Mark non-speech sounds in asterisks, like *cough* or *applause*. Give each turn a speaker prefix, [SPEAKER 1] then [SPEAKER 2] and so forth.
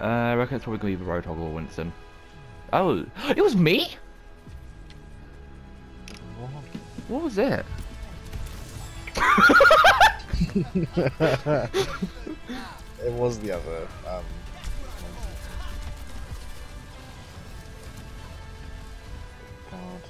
[SPEAKER 1] Uh, I reckon it's probably gonna be the Roadhog or Winston. Oh, it was me. What was it? *laughs*
[SPEAKER 2] it was the other. Um, oh,